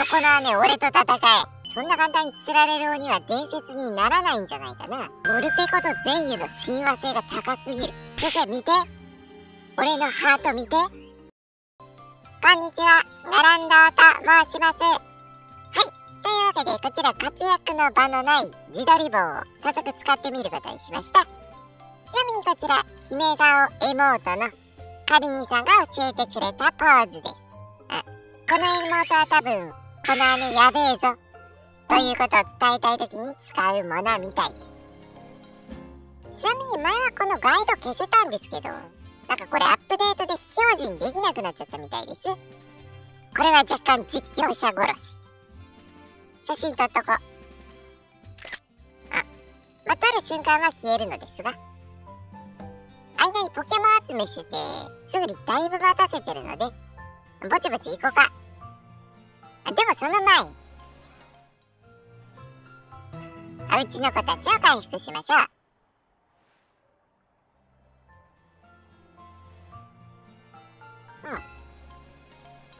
そこの姉俺と戦え。そんな簡単に釣られる鬼は伝説にならないんじゃないかな。モルペコと善意の親和性が高すぎる。先生見て。俺のハート見て。こんにちは。ナランドーと申します。はい。というわけでこちら活躍の場のない自撮り棒を早速使ってみることにしました。ちなみにこちら決め顔エモートのカビニさんが教えてくれたポーズで。すあこのエモートは多分この姉やべえぞ。ということを伝えたい時に使うものみたいです。ちなみに前はこのガイド消せたんですけどなんかこれアップデートで非表示にできなくなっちゃったみたいです。これは若干実況者殺し。写真撮っとこ。あまあ、撮る瞬間は消えるのですが。間にポケモン集めしててすぐにだいぶ待たせてるのでぼちぼち行こうか。あでもその前に。うちの子たちを回復しましょう。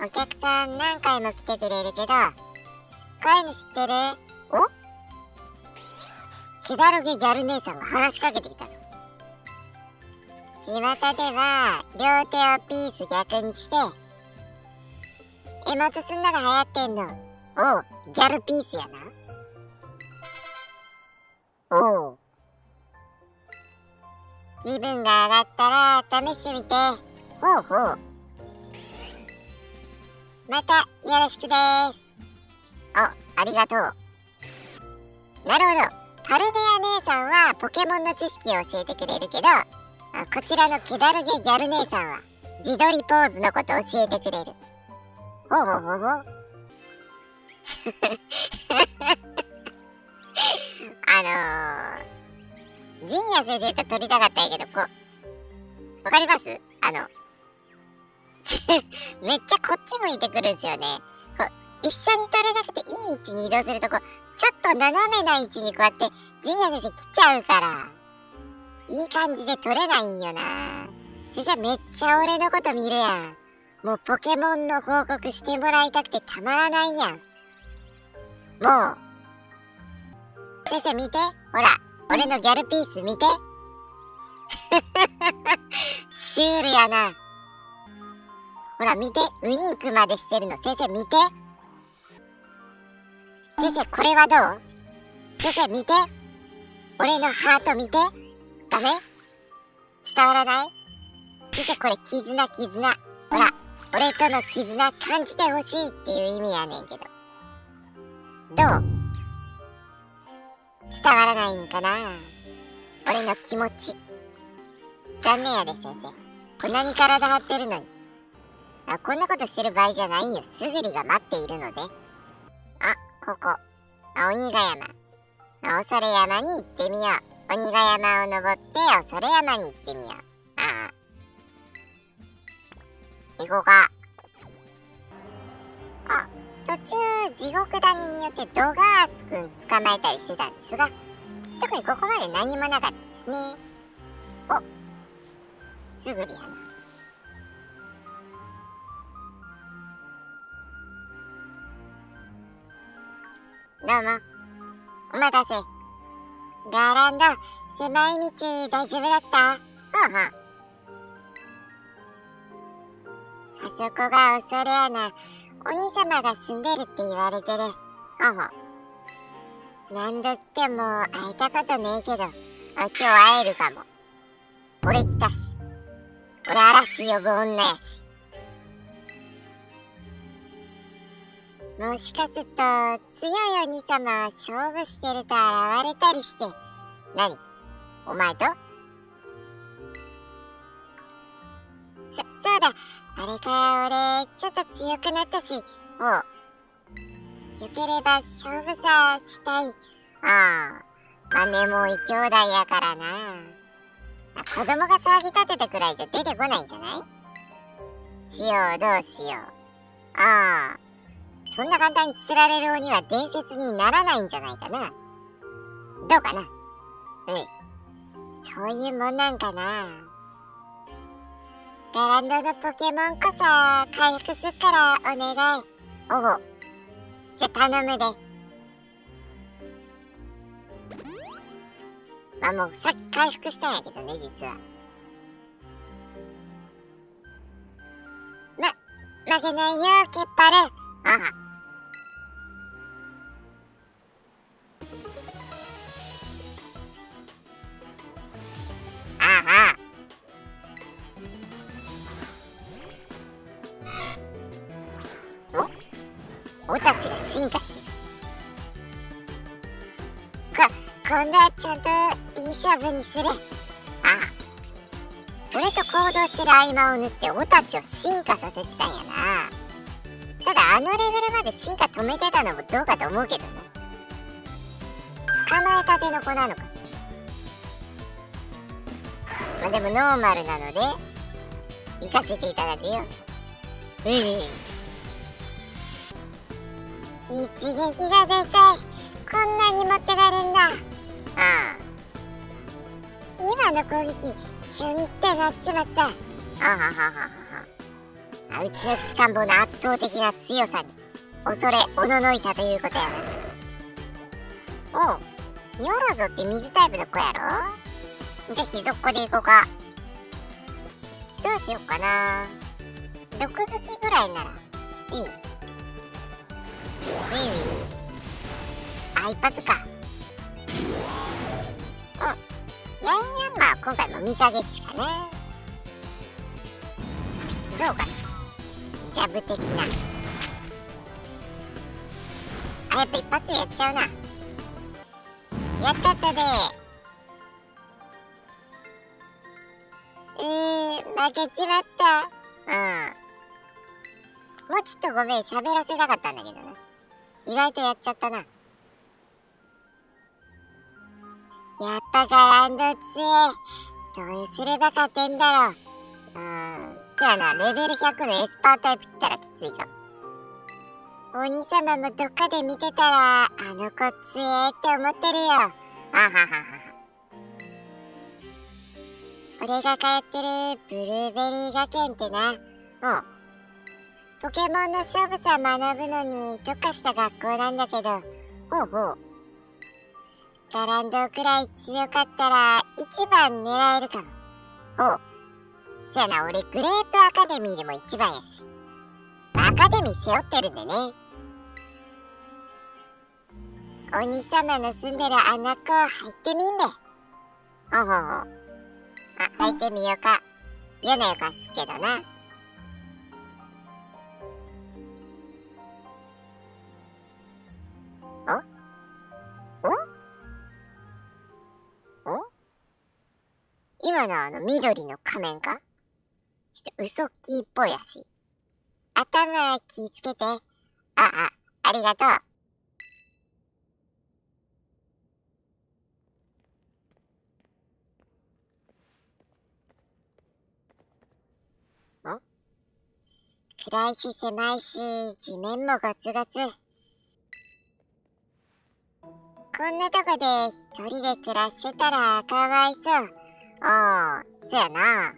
お客さん何回も来てくれるけどこういうの知ってる？お？気だるげギャル姉さんが話しかけてきたぞ。巷では両手をピース逆にしてエモトすんのが流行ってんの。おうギャルピースやな。おう。気分が上がったら試してみて。ほうほう。またよろしくです。おありがとう。なるほど。パルデア姉さんはポケモンの知識を教えてくれるけどこちらのケダルゲギャル姉さんは自撮りポーズのこと教えてくれる。ほうほうほうほうあのー、ジニア先生と撮りたかったんやけど、こう、わかります？あの、めっちゃこっち向いてくるんですよね。こう、一緒に撮れなくていい位置に移動すると、こう、ちょっと斜めな位置にこうやって、ジニア先生来ちゃうから、いい感じで撮れないんよな。先生めっちゃ俺のこと見るやん。もうポケモンの報告してもらいたくてたまらないやん。もう。先生見て。ほら、俺のギャルピース見て。シュールやな。ほら見て。ウインクまでしてるの。先生見て。先生これはどう？先生見て。俺のハート見て。ダメ？伝わらない？先生これ絆絆。ほら。俺との絆感じてほしいっていう意味やねんけど。どう？伝わらないんかな？俺の気持ち。残念やで、先生。こんなに体張ってるのに。あ、こんなことしてる場合じゃないよ。すぐりが待っているので。あ、ここ。あ、鬼ヶ山。あ、恐山に行ってみよう。鬼ヶ山を登って恐れ山に行ってみよう。行こうか。あ、途中地獄谷によってドガースくん捕まえたりしてたんですが、特にここまで何もなかったですね。お、すぐりやな。どうも。お待たせ。ガランド、狭い道大丈夫だった？はんはん。あそこが恐れ穴。お兄様が住んでるって言われてる。ほほ。何度来ても会えたことねえけど、今日会えるかも。俺来たし。俺嵐呼ぶ女やし。もしかすると、強いお兄様は勝負してると現れたりして。何？お前と？そ、そうだ。あれか俺、ちょっと強くなったし、おう。よければ勝負さしたい。ああ。姉もい兄弟やからな。子供が騒ぎ立てたくらいじゃ出てこないんじゃない？しよう、どうしよう。ああ。そんな簡単に釣られる鬼は伝説にならないんじゃないかな。どうかな？うん。そういうもんなんかな。ガランドのポケモンこそ回復すからお願い。おお。じゃ頼むでまあもうさっき回復したんやけどね実はま負けないよケッパルああちゃんといい勝負にする。ああ。俺と行動してる合間を縫ってオタチを進化させてたんやな。ただあのレベルまで進化止めてたのもどうかと思うけどな捕まえたての子なのか。まあでもノーマルなので行かせていただくよ。うん一撃がでかいこんなに持ってかれんだ。今の攻撃ヒュンってなっちまった。あははははうちの機関砲の圧倒的な強さに恐れおののいたということやな。おうニョロゾって水タイプの子やろ？じゃあひぞっこでいこうか。どうしよっかな。毒好きぐらいならいい。ウィウィあ一発か。ンマー今回も見かけっちかなどうかな。ジャブ的な。あやっぱ一発やっちゃうな。やったったで。うー負けちまった。うん。もうちょっとごめん喋らせたかったんだけどな。意外とやっちゃったな。やっぱガランド強え。どうすれば勝てんだろう。うん。じゃあな、レベル100のエスパータイプ来たらきついかも。お兄様もどっかで見てたら、あの子強えって思ってるよ。あははは。俺が通ってるブルーベリー学園ってな、うん。ポケモンの勝負さ学ぶのに特化した学校なんだけど、ほうほう。ガランドくらい強かったら一番狙えるかも。ほう。じゃあな、俺グレープアカデミーでも一番やし。アカデミー背負ってるんでね。お兄様の住んでる穴子入ってみんべ。ほうほうほう。あ、入ってみようか。嫌な予感すけどな。お？お？今のあの緑の仮面か？ちょっと嘘っきっぽいやし。頭気ぃつけて。あ、あ、ありがとう。暗いし狭いし、地面もゴツゴツ。こんなとこで一人で暮らしてたらかわいそう。ああ、そやな。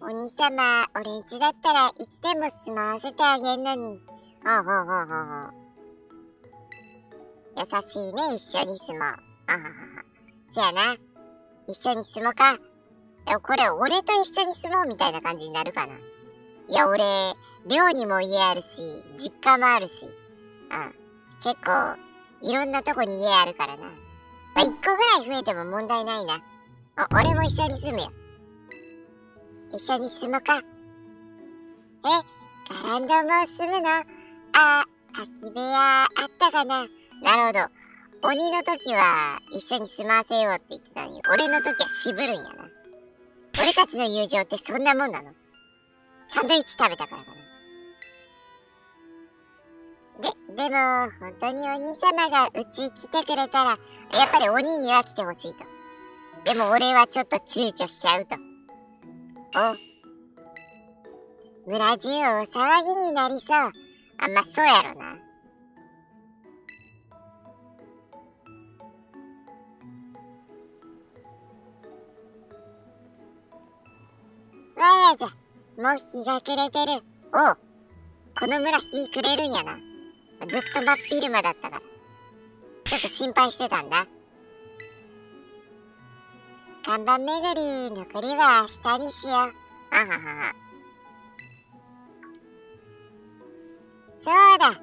お兄様、俺んちだったらいつでも住まわせてあげんのに。ほうほうほうほうほう。優しいね、一緒に住もう。あははは。そやな。一緒に住もうか。いや、これ俺と一緒に住もうみたいな感じになるかな。いや、俺、寮にも家あるし、実家もあるし。うん。結構、いろんなとこに家あるからな。まあ、1個ぐらい増えても問題ないな。お、俺も一緒に住むよ。一緒に住もうか。え、ガランドも住むの？あ、空き部屋あったかな？なるほど。鬼の時は一緒に住まわせようって言ってたのに、俺の時は渋るんやな。俺たちの友情ってそんなもんなの？サンドイッチ食べたからかな。で、でも、本当にお兄様がうち来てくれたら、やっぱり鬼には来てほしいと。でも俺はちょっと躊躇しちゃうと。お村中大騒ぎになりそう。あん、ま、そうやろな。わやじゃ、もう日が暮れてる。おう。この村日くれるんやな。ずっと真っ昼間だったから。ちょっと心配してたんだ。看板巡り、残りは下にしよう。あははは。そうだ。ん？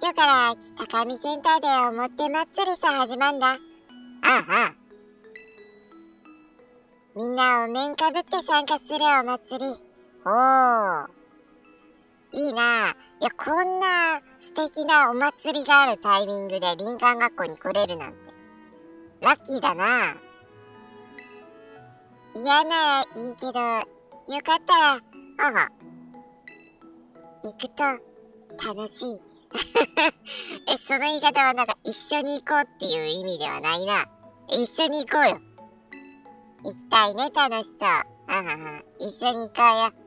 今日から北上センターで表祭りさ始まんだ。ああ。みんなお面かぶって参加するお祭り。おー。いいな。いや、こんな素敵なお祭りがあるタイミングで林間学校に来れるなんて。ラッキーだな。嫌ならいいけど、よかったら、ああ。行くと楽しい。え、その言い方はなんか一緒に行こうっていう意味ではないな。一緒に行こうよ。行きたいね、楽しそう。あはは。一緒に行こうよ。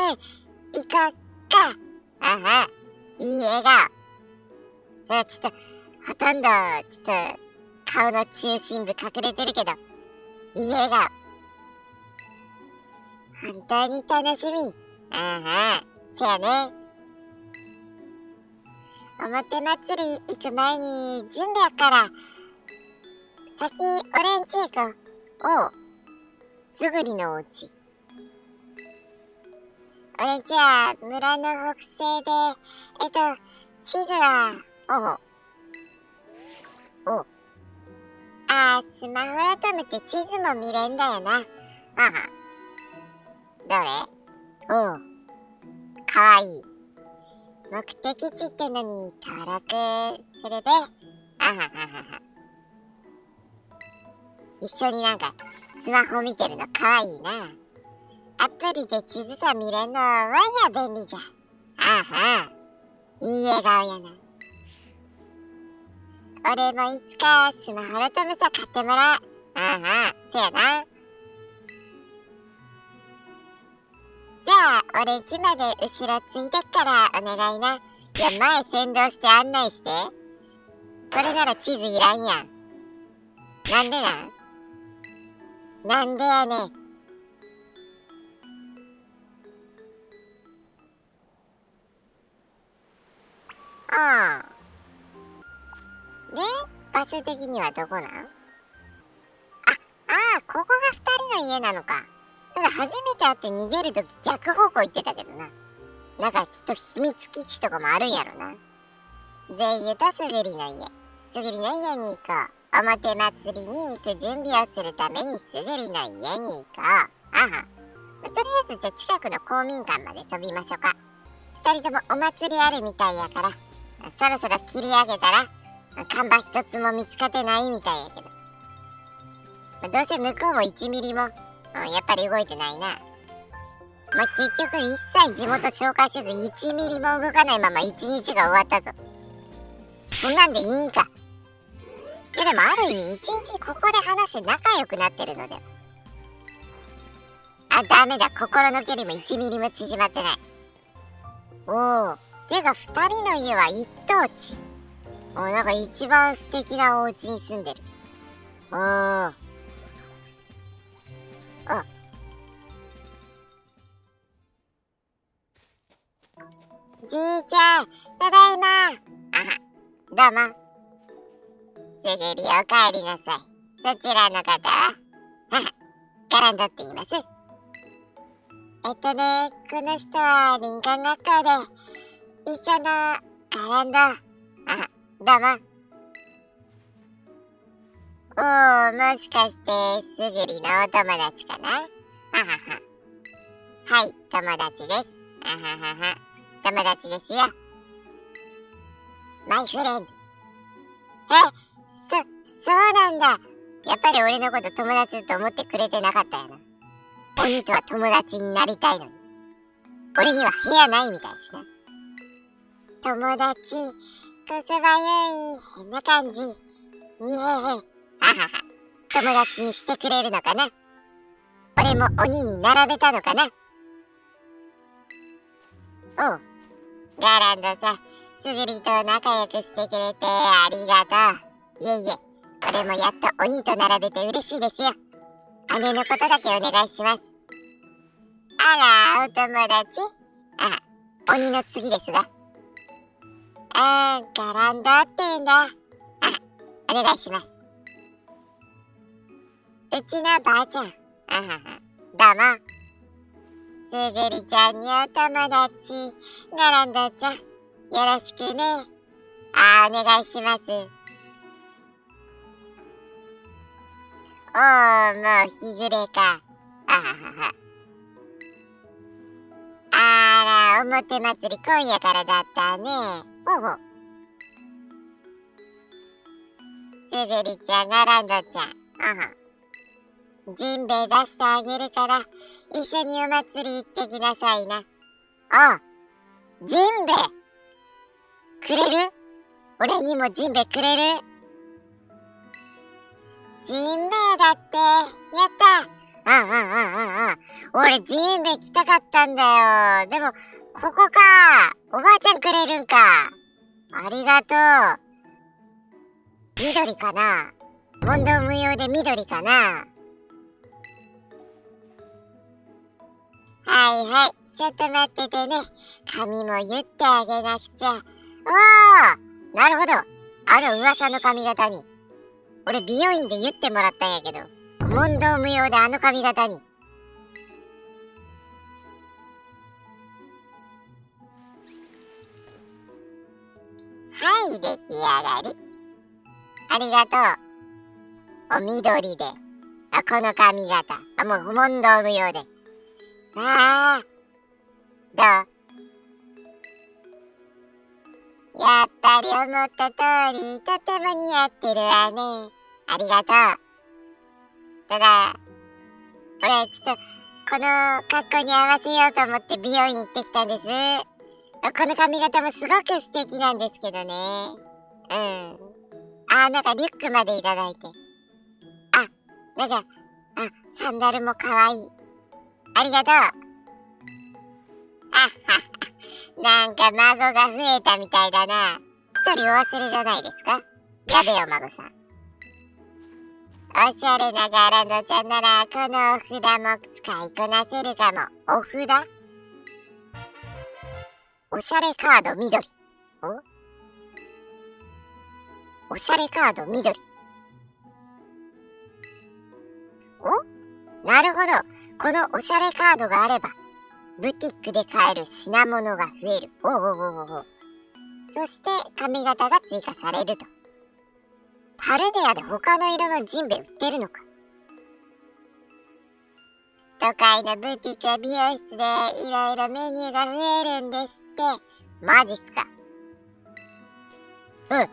行こうか。あは。いい笑顔。あ、ちょっと、ほとんど、ちょっと、顔の中心部隠れてるけど、いい笑顔。本当に楽しみ。ああ、せやね。表祭り行く前に準備やから、先オレンジ行こう。おう。すぐりのお家。オレンジは村の北西で、えっと、地図は、お。おう。あー、スマホ改めて地図も見れんだよな。あは。どれ？おう。かわいい。目的地ってのに登録するべ。あはははは。一緒になんかスマホ見てるのかわいいな。アプリで地図さ見れんのわや便利じゃ。あは。いい笑顔やな。俺もいつかスマホロトムさ買ってもらう。あは。そやな。じゃあ、俺んちまで後ろついてっからお願いな。いや、前先導して案内して。それなら地図いらんやん。なんでなん？なんでやねん。ああ。で、場所的にはどこなん？あ、ああ、ここが二人の家なのか。ただ初めて会って逃げるとき逆方向行ってたけどな。なんかきっと秘密基地とかもあるんやろな。全ユとすぐりの家。すぐりの家に行こう。表祭りに行く準備をするためにすぐりの家に行こう。あは。とりあえずじゃあ近くの公民館まで飛びましょうか。二人ともお祭りあるみたいやから、そろそろ切り上げたら、看板一つも見つかってないみたいやけど。まどうせ向こうも1ミリもうん、やっぱり動いてないな。まあ、結局一切地元紹介せず1ミリも動かないまま1日が終わったぞ。そんなんでいいんか。いやでもある意味1日ここで話して仲良くなってるので。あ、ダメだ。心の距離も1ミリも縮まってない。おお。てか2人の家は一等地。おなんか一番素敵なお家に住んでる。おお。あじいちゃん、ただいま。あどうも。すぐりおかえりなさい。どちらの方はガランドって言います。えっとね、この人は林間学校で一緒のガランド。あどうも。おー、もしかして、すぐりのお友達かな？ははは。はい、友達です。あははは。友達ですよ。マイフレンド。え、そ、そうなんだ。やっぱり俺のこと友達だと思ってくれてなかったよな。鬼とは友達になりたいのに。俺には部屋ないみたいしな。友達、こそばゆい、変な感じ。にへへ。ははは。友達にしてくれるのかな俺も鬼に並べたのかなおう。ガランドさ、すぐりと仲良くしてくれてありがとう。いえいえ、俺もやっと鬼と並べて嬉しいですよ。姉のことだけお願いします。あら、お友達あ、鬼の次ですが。あー、ガランドって言うんだ。あ、お願いします。うちのばあちゃん。あはは、どうも。すぐりちゃんにお友達。ガランドちゃん、よろしくね。あ、お願いします。おー、もう日暮れか。あははは。あら、表祭り今夜からだったね。おほう。すぐりちゃん、ガランドちゃん。あは。ジンベエ出してあげるから、一緒にお祭り行ってきなさいな。あ、ジンベエくれる？俺にもジンベエくれる？ジンベエだって、やったああああああ俺ジンベエ来たかったんだよ。でも、ここか。おばあちゃんくれるんか。ありがとう。緑かな問答無用で緑かなはいはい。ちょっと待っててね。髪も言ってあげなくちゃ。おーなるほど。あの噂の髪型に。俺美容院で言ってもらったんやけど。問答無用であの髪型に。はい、出来上がり。ありがとう。お、緑で。あ、この髪型。あ、もう問答無用で。ああ。どう？やっぱり思った通り、とても似合ってるわね。ありがとう。ただ、俺、ちょっと、この格好に合わせようと思って美容院行ってきたんです。この髪型もすごく素敵なんですけどね。うん。あ、なんかリュックまでいただいて。あ、なんか、あ、サンダルもかわいい。ありがとう。あはは なんか孫が増えたみたいだな。一人お忘れじゃないですかやべよ、孫さん。おしゃれなガランドちゃんなら、このお札も使いこなせるかも。お札？おしゃれカード緑。お？おしゃれカード緑。お？なるほど。このおしゃれカードがあれば、ブティックで買える品物が増える。おおおおおそして髪型が追加されると。パルデアで他の色のジンベ売ってるのか。都会のブティックや美容室でいろいろメニューが増えるんです。マジっすか。うん。ね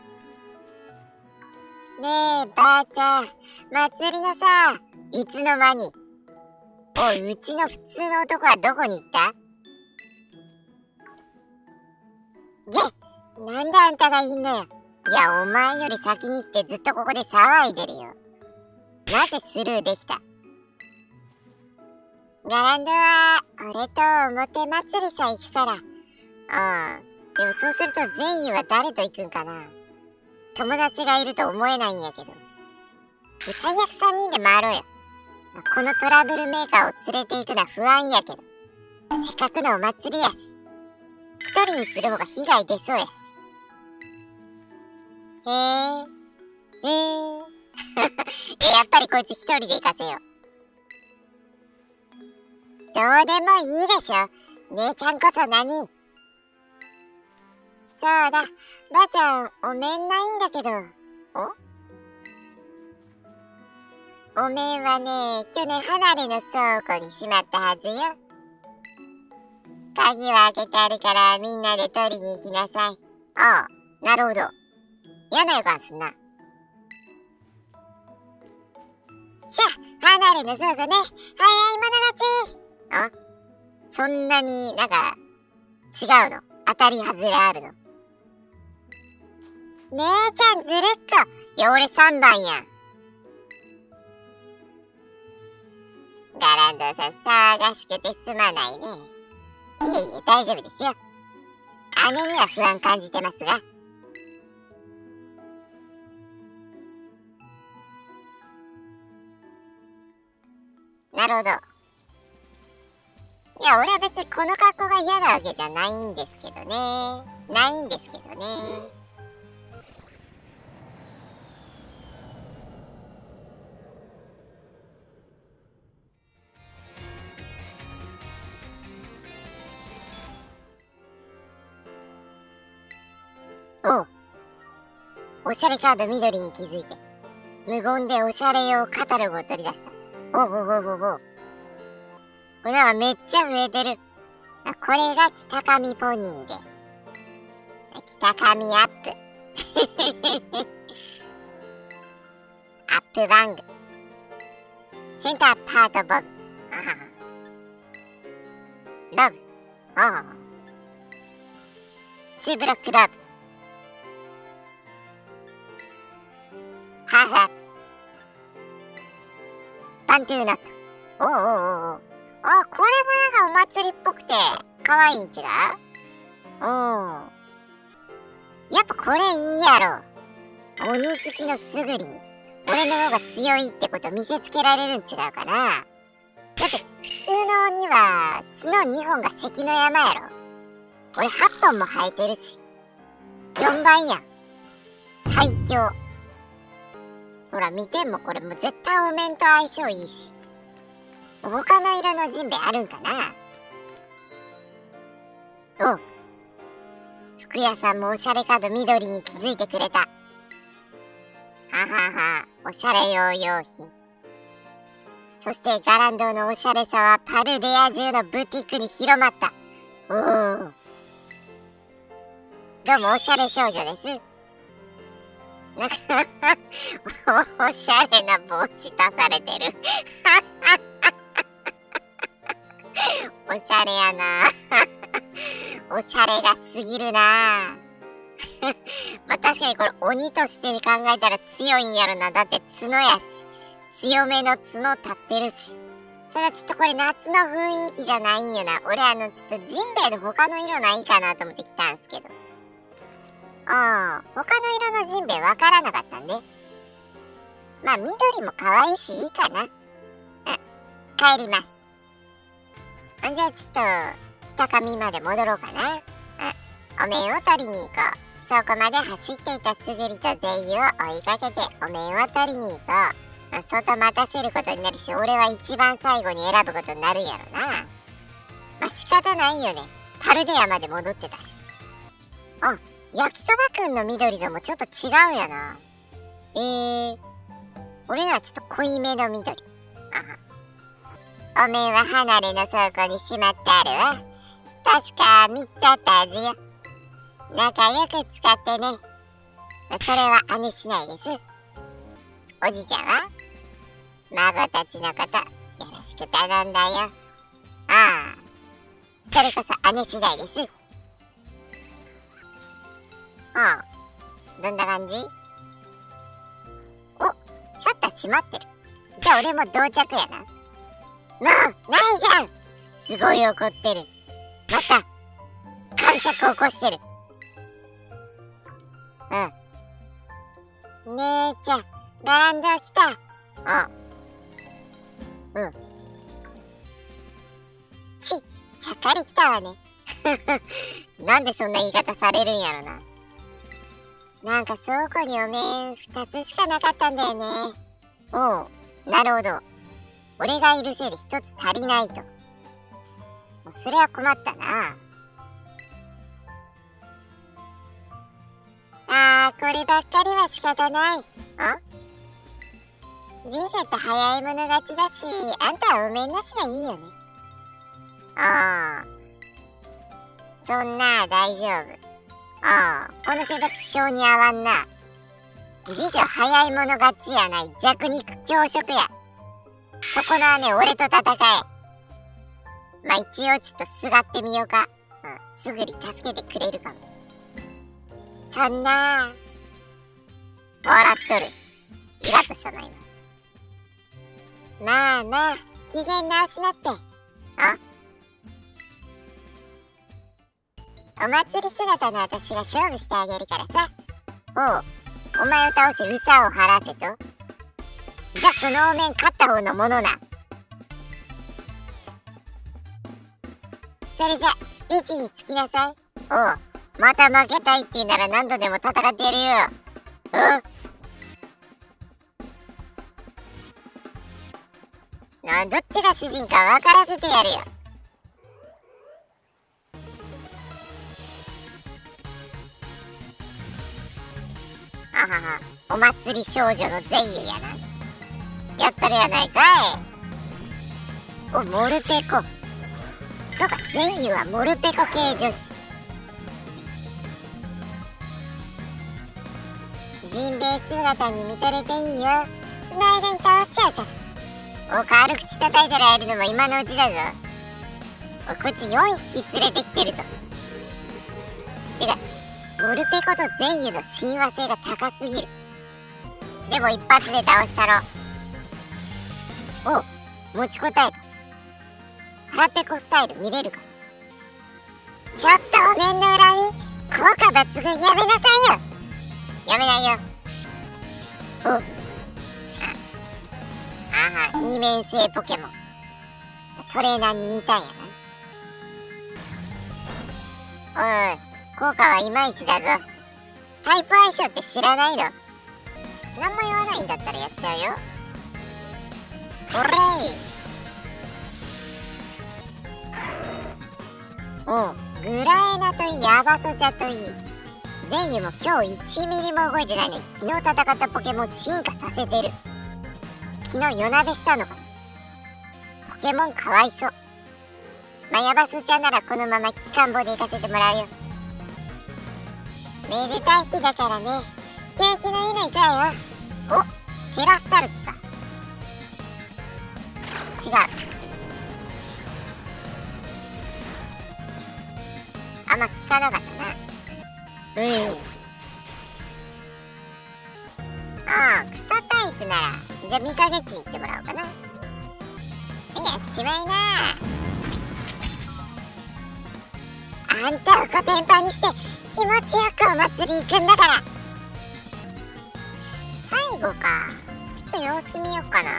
え、ばあちゃん。祭りのさ、いつの間におい、うちの普通の男はどこに行った？げ、なんであんたがいんのよ。いや、お前より先に来てずっとここで騒いでるよ。なぜスルーできた？ガランドは、俺と表祭りさ行くから。ああ、でもそうすると全員は誰と行くんかな？友達がいると思えないんやけど。最悪3人で回ろうよ。このトラブルメーカーを連れて行くのは不安やけど。せっかくのお祭りやし。一人にする方が被害出そうやし。へえ。へえ。え、やっぱりこいつ一人で行かせよう。どうでもいいでしょ。姉ちゃんこそ何？そうだ。ばあちゃん、お面ないんだけど。お？お面はね、去年離れの倉庫にしまったはずよ。鍵は開けてあるからみんなで取りに行きなさい。ああ、なるほど。嫌な予感すんな。しゃ、離れの倉庫ね。早い者勝ち。あ？そんなになんか、違うの？当たり外れあるの？姉ちゃんずるっこ。いや、俺3番やん。ガランドさん騒しくてすまないね。いえいえ、大丈夫ですよ。姉には不安感じてますが。なるほど。いや、俺は別にこの格好が嫌なわけじゃないんですけどね。ないんですけどね。おう。おしゃれカード緑に気づいて、無言でおしゃれ用カタログを取り出した。おうおうおうおうおう。これはめっちゃ増えてる。これが北上ポニーで。北上アップ。アップバング。センターパートボブ。ロブ。ああ。ツーブロックロブ。パントゥーナット。おうおうおおう。あ、これもなんかお祭りっぽくて、可愛いんちらう？ん。やっぱこれいいやろ。鬼好きのすぐりに、俺の方が強いってこと見せつけられるん違うかな。だって、普通の鬼は、角2本が関の山やろ。俺8本も生えてるし。4番やん。最強。ほら見てもこれもう絶対お面と相性いいし。他の色のジンベあるんかな？お服屋さんもおしゃれカード緑に気づいてくれた。はははおしゃれ用用品。そしてガランドのおしゃれさはパルデア中のブティックに広まった。おおどうもおしゃれ少女です。なんかおしゃれな帽子出されてる おしゃれやな おしゃれがすぎるな まあ確かにこれ鬼として考えたら強いんやろな。だって角やし。強めの角立ってるし。ただちょっとこれ夏の雰囲気じゃないんよな。俺あのちょっとジンベエの他の色ないかなと思って来たんすけど。ああ、他の色のジンベエわからなかったんで。まあ、緑も可愛いし、いいかな。うん、帰ります。あじゃあちょっと、北上まで戻ろうかな。うん、お面を取りに行こう。そこまで走っていたすぐりとゼイユを追いかけてお面を取りに行こう。ま、外待たせることになるし、俺は一番最後に選ぶことになるんやろな。まあ仕方ないよね。パルデアまで戻ってたし。あ、焼きそばくんの緑ともちょっと違うやな。えー、俺のはちょっと濃いめの緑。あお面は離れの倉庫にしまってあるわ。確か3つあったはずよ。仲良く使ってね。それは姉しないです。おじいちゃんは？孫たちのことよろしく頼んだよ。ああ、それこそ姉次第です。ああ、どんな感じ？お、シャッター閉まってる。じゃあ俺も到着やな。もう、ないじゃんすごい怒ってる。また、感触起こしてる。うん。姉ちゃん、ガランド来た。あうん。ち、ちゃっかり来たわね。なんでそんな言い方されるんやろな。なんか倉庫にお面2つしかなかったんだよね。おう、なるほど。俺がいるせいで1つ足りないと。それは困ったな。あー、こればっかりは仕方ない。あ？人生って早い者勝ちだし、あんたはお面なしでいいよね。ああ。そんな大丈夫。ああ、この選択肢性に合わんな。人生早い者勝ちやない弱肉強食や。そこのはね、俺と戦え。まあ、一応ちょっとすがってみようか。うん、すぐに助けてくれるかも。そんな笑っとる。イラッとしたな、今。まあまあ、機嫌直しなって。あお祭り姿の私が勝負してあげるからさ。おう、お前を倒し、うさを晴らせと。じゃあそのお面勝った方のものな。それじゃ、位置につきなさい。おう、また負けたいって言うなら何度でも戦ってやるよ。うんなどっちが主人か分からせてやるよ。お祭り少女の善意やな。やっとるやないかい。おモルペコ。そうか善意はモルペコ系女子。ジンベエ姿に見とれていいよ。その間に倒しちゃうか。らお軽口叩いてられるのも今のうちだぞ。おこいつ4匹連れてきてるぞ。モルペコと善意の親和性が高すぎる。でも一発で倒したろ。お持ちこたえた。腹ペコスタイル見れるか。ちょっとお面の恨み効果抜群やめなさいよ。やめないよ。お。ああ二面性ポケモン。トレーナーに言いたいんやな。おい。効果はいまいちだぞ。タイプ相性って知らないの。何も言わないんだったらやっちゃうよ。おれいおうグラエナといいヤバソチャといい。善意も今日1ミリも動いてないのに昨日戦ったポケモン進化させてる。昨日夜鍋したの。かポケモンかわいそう。まあヤバソちゃんならこのまま機関棒で行かせてもらうよ。めでたい日だからね。景気のいいの行くわよ。おテラスタルキか違う。あんま聞かなかったな。うん。ああ草タイプならじゃあ2ヶ月行ってもらおうかな。やっちまい。なあんたをコテンパンにして気持ちよくお祭り行くんだから。最後か。ちょっと様子見よっかな。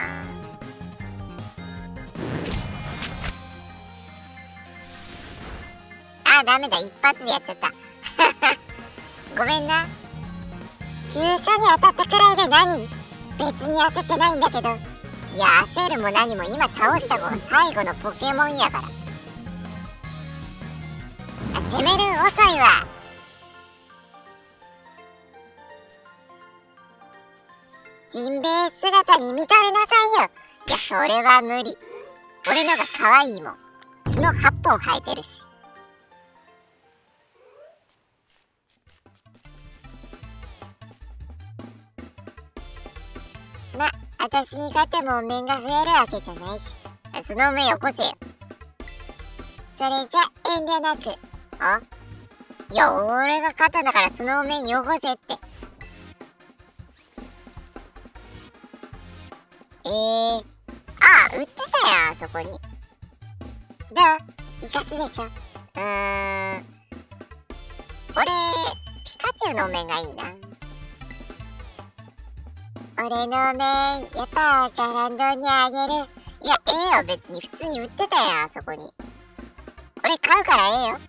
あダメだ。一発でやっちゃった。ごめんな。急所に当たったくらいで何？別に焦ってないんだけど。いや焦るも何も今倒した子が最後のポケモンやから。攻める？遅いわ。ジンベエ姿に見とれなさいよ。いやそれは無理。俺のが可愛いもん。角8本生えてるし。まあ私に勝っても面が増えるわけじゃないし。その目よこせよ。それじゃ遠慮なく。あいや俺が勝ったんだからその面よこせって。えー、ああ、売ってたよ、そこに。どう？イカスでしょうーん。俺、ピカチュウの面がいいな。俺の面、やっぱガランドにあげる。いや、ええよ、別に。普通に売ってたよ、あそこに。俺買うからええよ。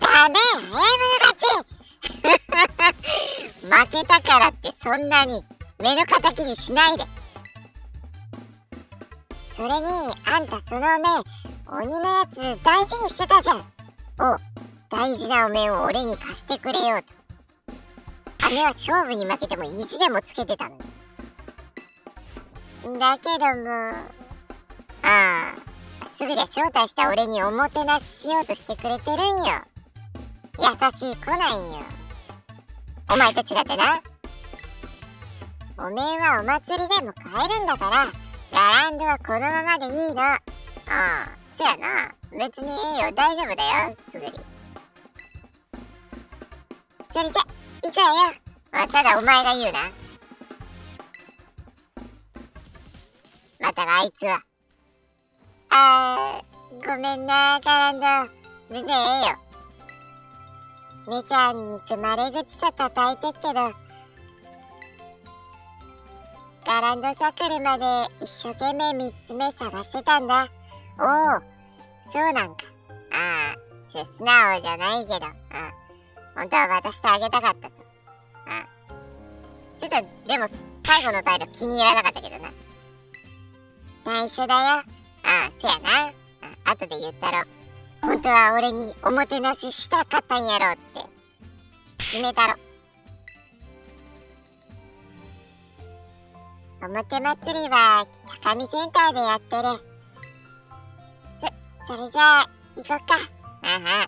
ダメ早い者勝ち 負けたからってそんなに。目の敵にしないで。それにあんたその目鬼のやつ大事にしてたじゃん。お大事なお面を俺に貸してくれようと。姉は勝負に負けても意地でもつけてたのだけどもああすぐで招待した俺におもてなししようとしてくれてるんよ。優しい子なんよ。お前と違ってな。おめえはお祭りでも買えるんだから。ラランドはこのままでいいの。ああそやな。別にええよ。大丈夫だよすぐにそれじゃ行くわよ、まあ、ただお前が言うな。またあいつは。あーごめんなガランド。全然ええよ。姉ちゃんに憎まれ口さ叩いてっけど。ガランドサクルまで一生懸命3つ目探してたんだ。おお、そうなんか。ああ、ちょ、素直じゃないけど、うん。本当は渡してあげたかったと。うん。ちょっと、でも、最後の態度気に入らなかったけどな。内緒だよ。ああ、せやな。うん、後で言ったろ。本当は俺におもてなししたかったんやろって。決めたろ。表祭りは北上センターでやってる。そ、それじゃあ、行こっか。あは。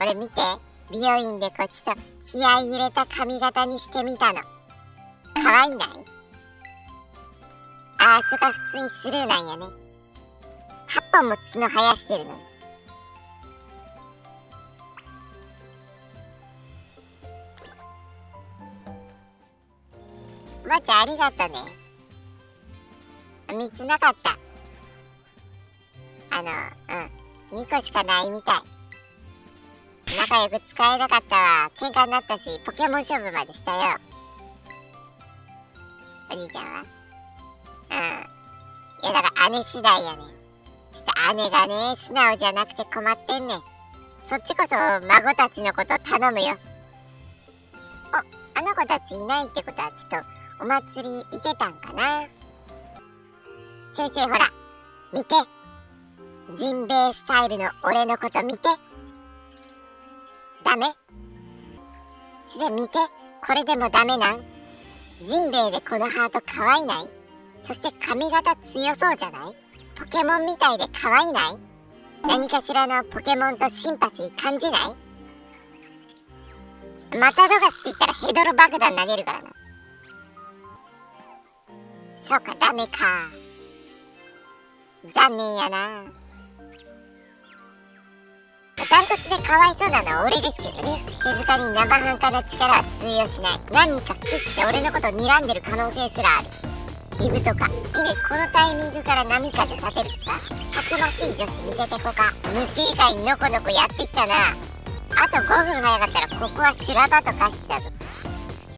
俺見て。美容院でこっちと気合い入れた髪型にしてみたの。可愛いない？ああそこ普通にスルーなんやね。8本も角生やしてるのまーちゃんありがとね。3つなかった。あの、うん。2個しかないみたい。仲良く使えなかったわ。喧嘩になったし、ポケモン勝負までしたよ。おじいちゃんはうん。いや、だから姉次第やねん。ちょっと姉がね、素直じゃなくて困ってんねん。そっちこそ孫たちのこと頼むよ。お、あの子たちいないってことはちょっとお祭り行けたんかな先生ほら、見て。ジンベエスタイルの俺のこと見て。ダメそれ見て。これでもダメなんジンベエでこのハート可愛いないそして髪型強そうじゃないポケモンみたいで可愛いない何かしらのポケモンとシンパシー感じないマタドガスって言ったらヘドロ爆弾投げるからな。そうか、ダメか。残念やな。ダントツでかわいそうなのは俺ですけどね。手塚に生半可な力は通用しない。何か切って俺のこと睨んでる可能性すらある。イブとか、いね、このタイミングから波風立てる気かたくましい女子見せてこか。無警戒のこのこやってきたな。あと5分早かったらここは修羅場と化してたぞ。